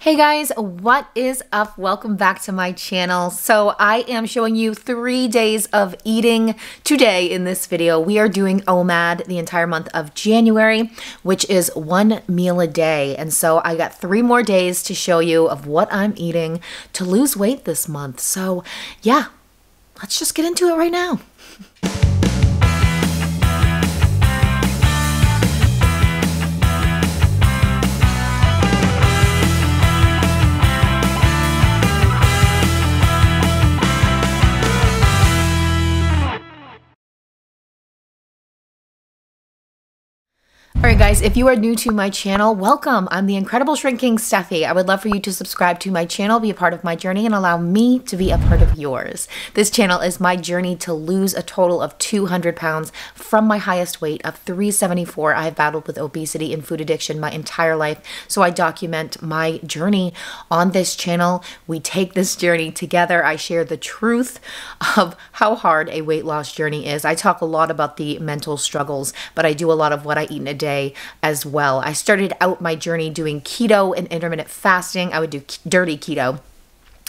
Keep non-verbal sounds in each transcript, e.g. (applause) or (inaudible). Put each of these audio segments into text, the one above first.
Hey guys, what is up? Welcome back to my channel. So I am showing you three days of eating today in this video. We are doing OMAD the entire month of January, which is one meal a day. And so I got three more days to show you of what I'm eating to lose weight this month. So yeah, let's just get into it right now. (laughs) Alright guys, if you are new to my channel, welcome. I'm the incredible shrinking Stephy. I would love for you to subscribe to my channel, be a part of my journey, and allow me to be a part of yours. This channel is my journey to lose a total of 200 pounds from my highest weight of 374. I have battled with obesity and food addiction my entire life, so I document my journey on this channel. We take this journey together. I share the truth of how hard a weight loss journey is. I talk a lot about the mental struggles, but I do a lot of what I eat in a day day as well. I started out my journey doing keto and intermittent fasting. I would do dirty keto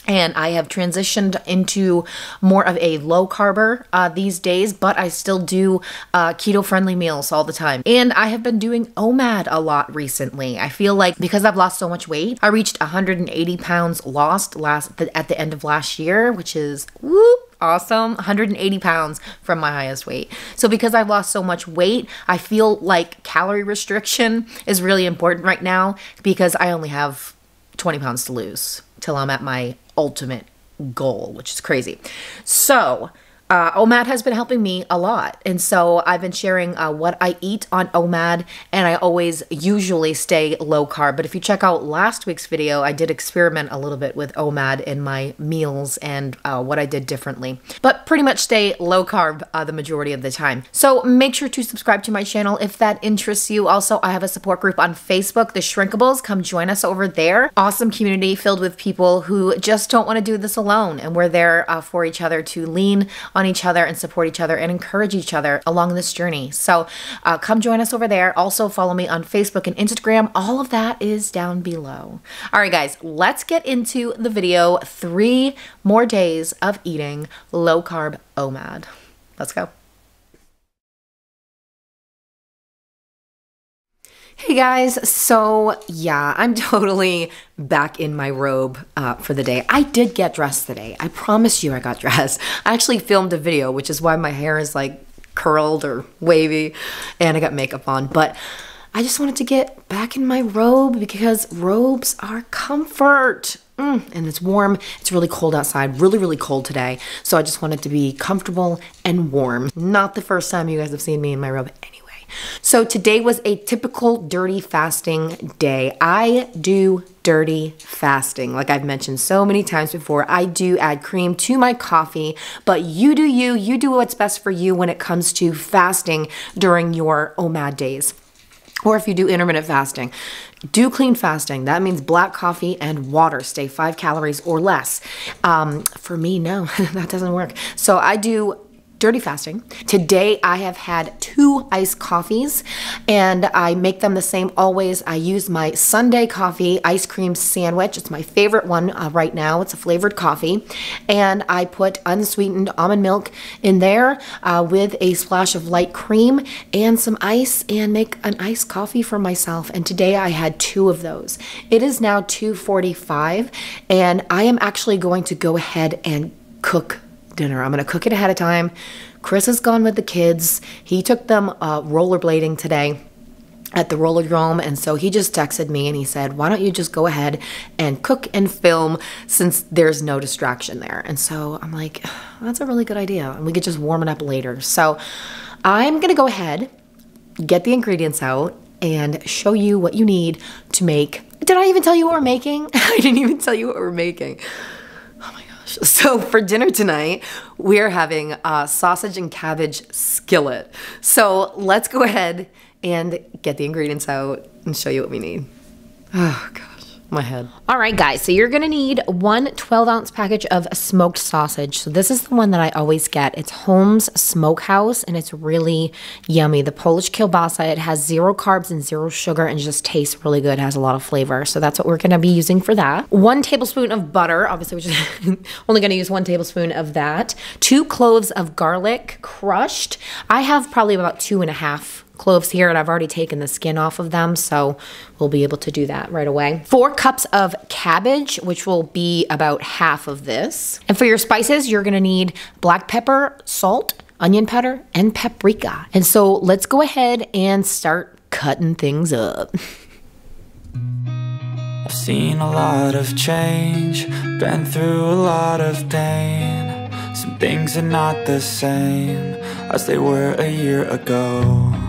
and I have transitioned into more of a low carber uh, these days, but I still do uh, keto friendly meals all the time. And I have been doing OMAD a lot recently. I feel like because I've lost so much weight, I reached 180 pounds lost last at the end of last year, which is whoop awesome. 180 pounds from my highest weight. So because i've lost so much weight i feel like calorie restriction is really important right now because i only have 20 pounds to lose till i'm at my ultimate goal which is crazy. So uh, OMAD has been helping me a lot. And so I've been sharing uh, what I eat on OMAD, and I always usually stay low carb. But if you check out last week's video, I did experiment a little bit with OMAD in my meals and uh, what I did differently. But pretty much stay low carb uh, the majority of the time. So make sure to subscribe to my channel if that interests you. Also, I have a support group on Facebook, The Shrinkables. Come join us over there. Awesome community filled with people who just don't want to do this alone. And we're there uh, for each other to lean each other and support each other and encourage each other along this journey. So uh, come join us over there. Also, follow me on Facebook and Instagram. All of that is down below. All right, guys, let's get into the video. Three more days of eating low carb OMAD. Let's go. Hey guys, so yeah, I'm (laughs) totally back in my robe uh, for the day. I did get dressed today. I promise you I got (laughs) dressed. I actually filmed a video, which is why my hair is like curled or wavy and I got makeup on. But I just wanted to get back in my robe because robes are comfort. Mm, and it's warm. It's really cold outside, really, really cold today. So I just wanted to be comfortable and warm. Not the first time you guys have seen me in my robe anyway. So today was a typical dirty fasting day. I do dirty fasting. Like I've mentioned so many times before, I do add cream to my coffee, but you do you, you do what's best for you when it comes to fasting during your OMAD days. Or if you do intermittent fasting, do clean fasting. That means black coffee and water. Stay five calories or less. Um, for me, no, (laughs) that doesn't work. So I do dirty fasting. Today I have had two iced coffees and I make them the same always. I use my Sundae Coffee ice cream sandwich. It's my favorite one uh, right now. It's a flavored coffee. And I put unsweetened almond milk in there uh, with a splash of light cream and some ice and make an iced coffee for myself. And today I had two of those. It is now 2.45 and I am actually going to go ahead and cook dinner. I'm going to cook it ahead of time. Chris is gone with the kids. He took them uh, rollerblading today at the roller rollerdrome and so he just texted me and he said why don't you just go ahead and cook and film since there's no distraction there and so i'm like that's a really good idea and we could just warm it up later so i'm gonna go ahead get the ingredients out and show you what you need to make did i even tell you what we're making (laughs) i didn't even tell you what we're making (laughs) So for dinner tonight, we're having a sausage and cabbage skillet. So let's go ahead and get the ingredients out and show you what we need. (sighs) Oh gosh. My head. All right, guys. So you're gonna need one 12 ounce package of smoked sausage. So this is the one that I always get. It's Holmes Smokehouse, and it's really yummy. The Polish kielbasa. It has zero carbs and zero sugar, and just tastes really good. It has a lot of flavor. So that's what we're gonna be using for that. One tablespoon of butter. Obviously, we're just (laughs) only gonna use one tablespoon of that. Two cloves of garlic crushed. I have probably about two and a half cloves here and I've already taken the skin off of them so we'll be able to do that right away. Four cups of cabbage which will be about half of this. And for your spices you're gonna need black pepper, salt, onion powder, and paprika. And so let's go ahead and start cutting things up. (laughs) I've seen a lot of change, been through a lot of pain Some things are not the same as they were a year ago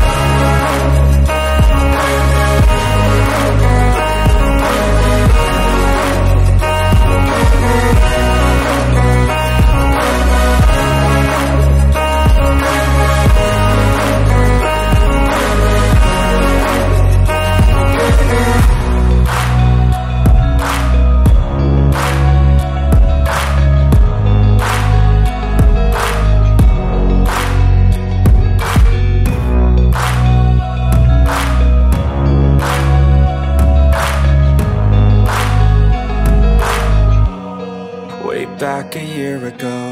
a year ago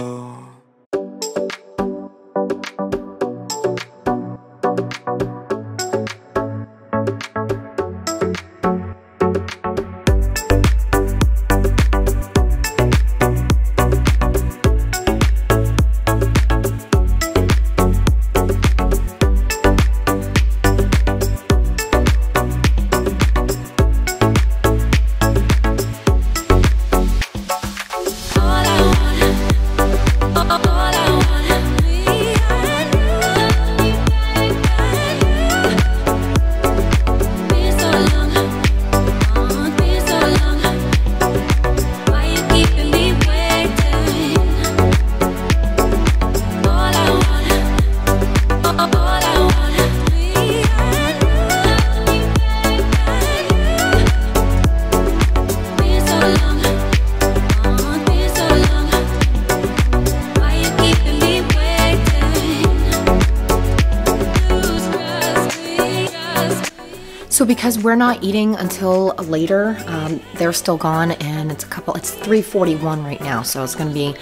because we're not eating until later, um, they're still gone and it's a couple, it's 3.41 right now. So it's gonna be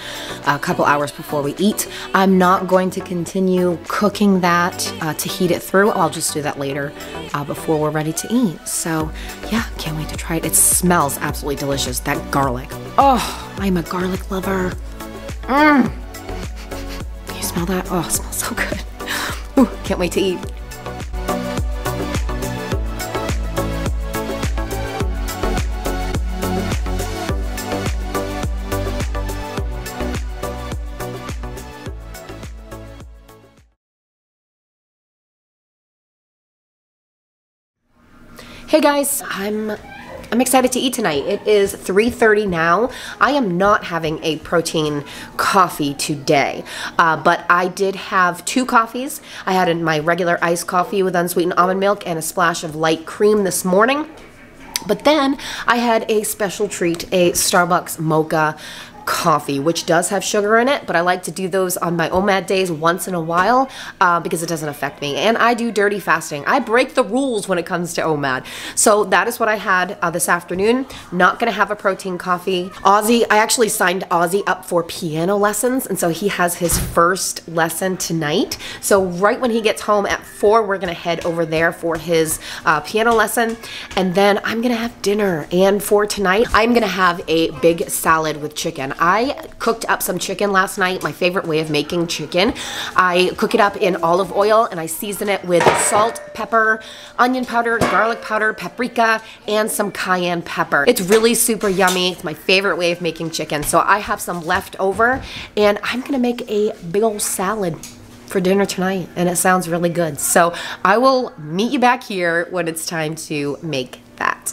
a couple hours before we eat. I'm not going to continue cooking that uh, to heat it through. I'll just do that later uh, before we're ready to eat. So yeah, can't wait to try it. It smells absolutely delicious, that garlic. Oh, I'm a garlic lover. Mmm. You smell that? Oh, it smells so good. Ooh, can't wait to eat. Hey guys, I'm I'm excited to eat tonight. It is 3.30 now. I am not having a protein coffee today, uh, but I did have two coffees. I had my regular iced coffee with unsweetened almond milk and a splash of light cream this morning. But then I had a special treat, a Starbucks mocha coffee, which does have sugar in it, but I like to do those on my OMAD days once in a while uh, because it doesn't affect me. And I do dirty fasting. I break the rules when it comes to OMAD. So that is what I had uh, this afternoon. Not gonna have a protein coffee. Ozzy, I actually signed Ozzy up for piano lessons, and so he has his first lesson tonight. So right when he gets home at four, we're gonna head over there for his uh, piano lesson, and then I'm gonna have dinner. And for tonight, I'm gonna have a big salad with chicken. I cooked up some chicken last night, my favorite way of making chicken. I cook it up in olive oil and I season it with salt, pepper, onion powder, garlic powder, paprika, and some cayenne pepper. It's really super yummy. It's my favorite way of making chicken. So I have some left over and I'm gonna make a big old salad for dinner tonight and it sounds really good. So I will meet you back here when it's time to make that.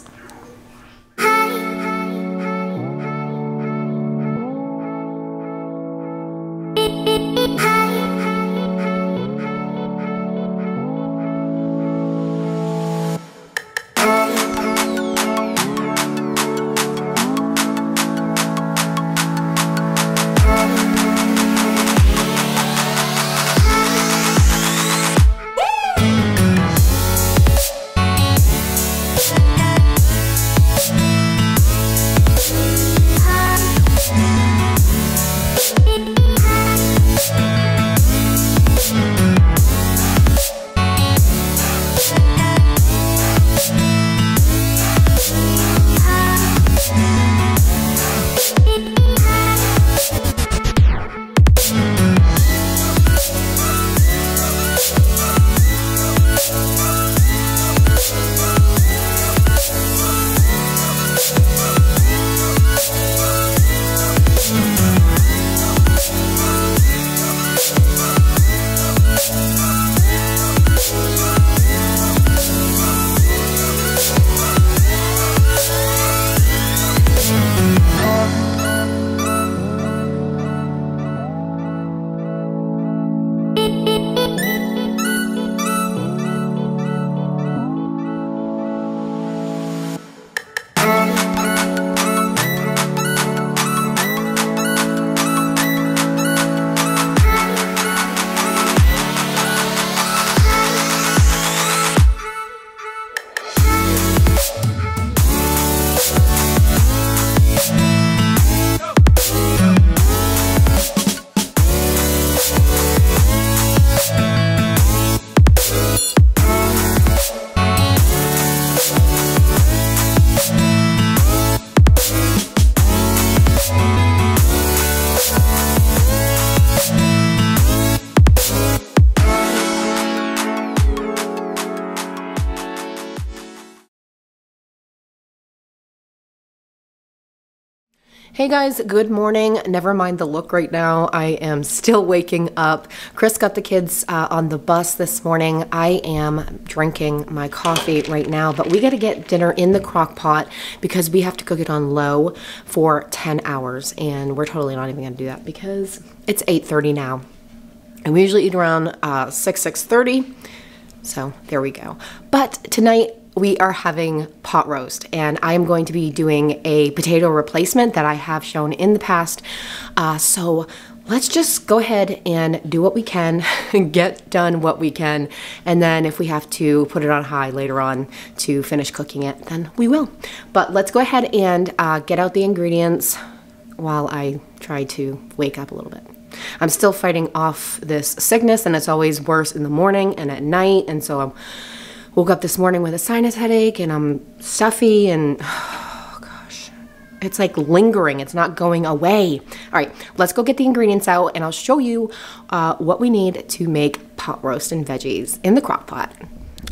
Hey guys, good morning. Never mind the look right now. I am still (laughs) waking up. Chris got the kids uh, on the bus this morning. I am drinking my coffee right now, but we got to get dinner in the crock pot because we have to cook it on low for 10 hours. And we're totally not even going to do that because it's 8.30 now. And we usually eat around uh, 6, 6.30. So there we go. But tonight we are having pot roast and I am going to be doing a potato replacement that I have shown in the past. Uh, so let's just go ahead and do what we can, (laughs) get done what we can, and then if we have to put it on high later on to finish cooking it, then we will. But let's go ahead and uh, get out the ingredients while I try to wake up a little bit. I'm still fighting off this sickness, and it's always worse in the morning and at night, and so I woke up this morning with a sinus headache, and I'm stuffy and. (sighs) Gosh. It's like lingering, it's not going away. All right, let's go get the ingredients out and I'll show you uh, what we need to make pot roast and veggies in the crock pot.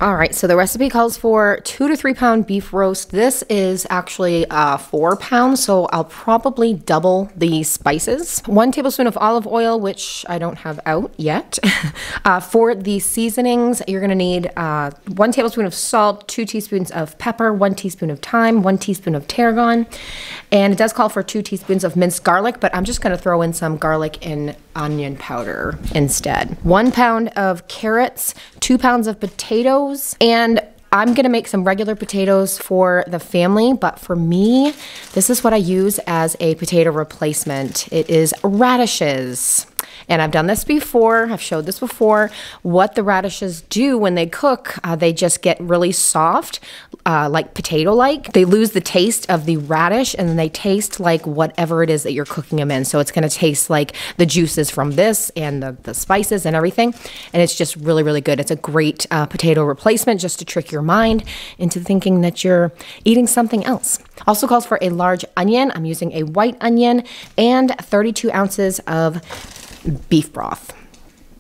All right, so the recipe calls for two to three pound beef roast. This is actually uh, four pounds, so I'll probably double the spices. One tablespoon of olive oil, which I don't have out yet. (laughs) uh, for the seasonings, you're gonna need uh, one tablespoon of salt, two teaspoons of pepper, one teaspoon of thyme, one teaspoon of tarragon, and it does call for two teaspoons of minced garlic, but I'm just gonna throw in some garlic and onion powder instead. One pound of carrots, two pounds of potatoes, and I'm gonna make some regular potatoes for the family, but for me, this is what I use as a potato replacement. It is radishes. And I've done this before, I've showed this before. What the radishes do when they cook, uh, they just get really soft, uh, like potato like. They lose the taste of the radish and then they taste like whatever it is that you're cooking them in. So it's gonna taste like the juices from this and the, the spices and everything. And it's just really, really good. It's a great uh, potato replacement just to trick your mind into thinking that you're eating something else. Also calls for a large onion. I'm using a white onion and 32 ounces of beef broth.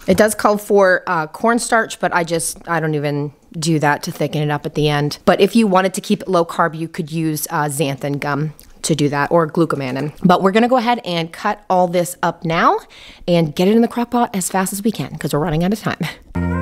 It does call for uh, cornstarch, but I just, I don't even do that to thicken it up at the end. But if you wanted to keep it low carb, you could use uh, xanthan gum to do that or glucomannan. But we're gonna go ahead and cut all this up now and get it in the crock pot as fast as we can because we're running out of time.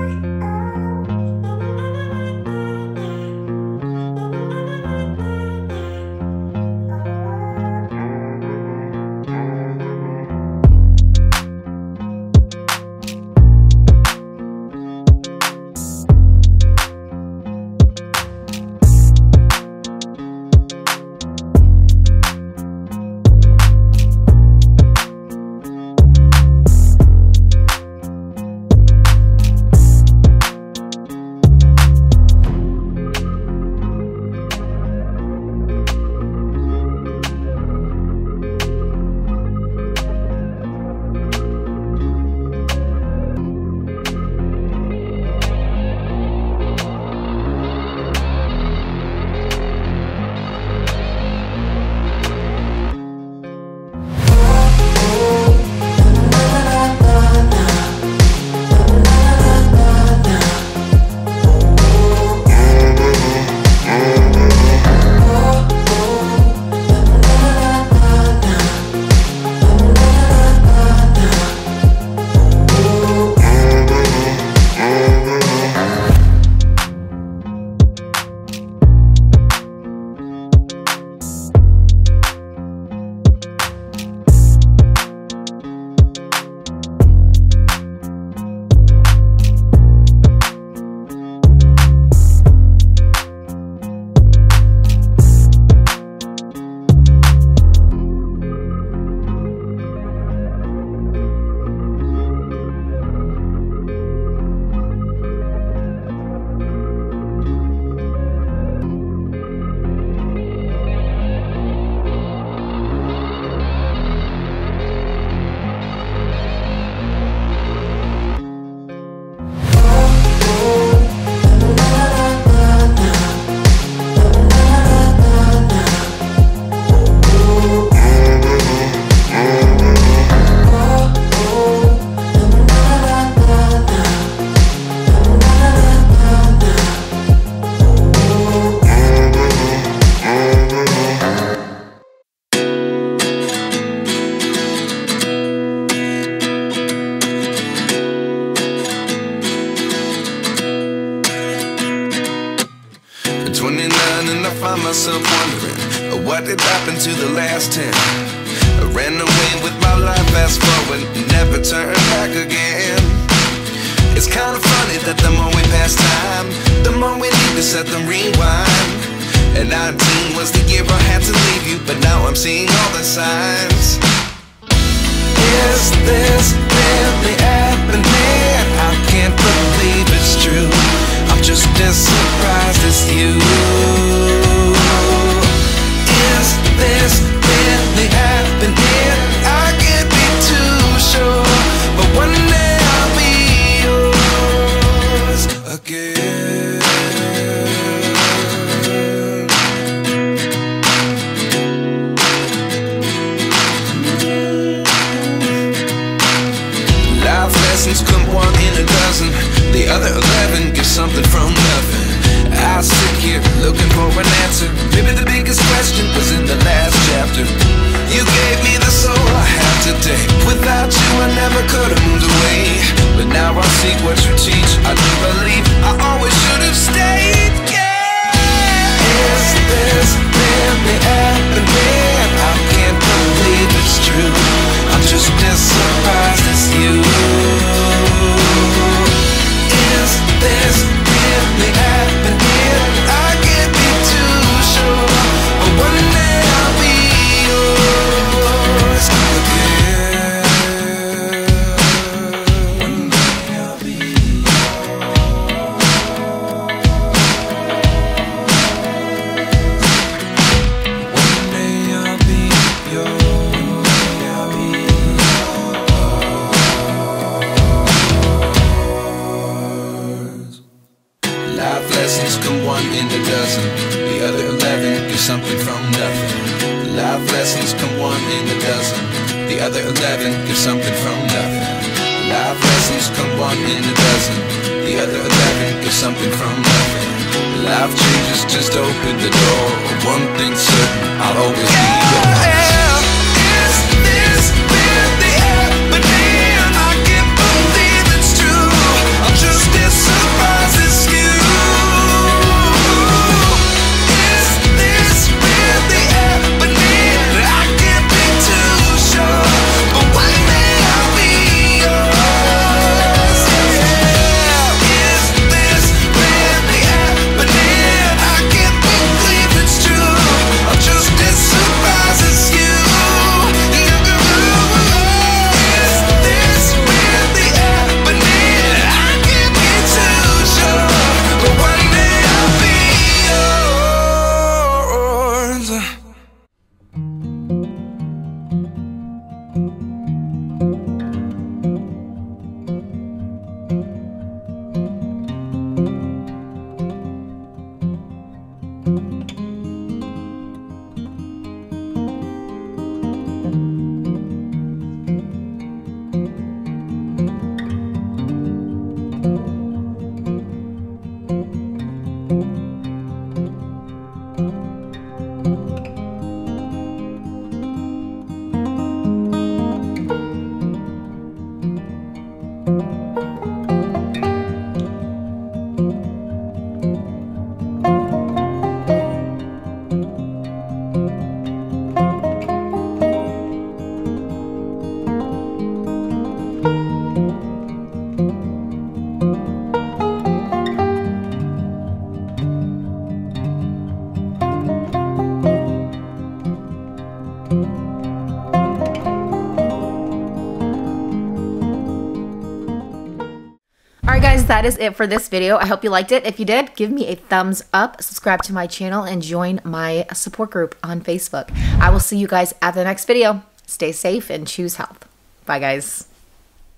that is it for this video. I hope you liked it. If you did, give me a thumbs up, subscribe to my channel, and join my support group on Facebook. I will see you guys at the next video. Stay safe and choose health. Bye, guys.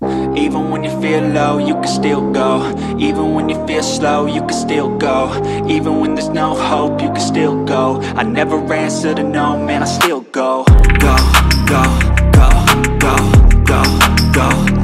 Even when you feel low, you can still go Even when you feel slow, you can still go Even when there's no hope, you can still go I never answer to no, man, I still go Go, go, go, go, go, go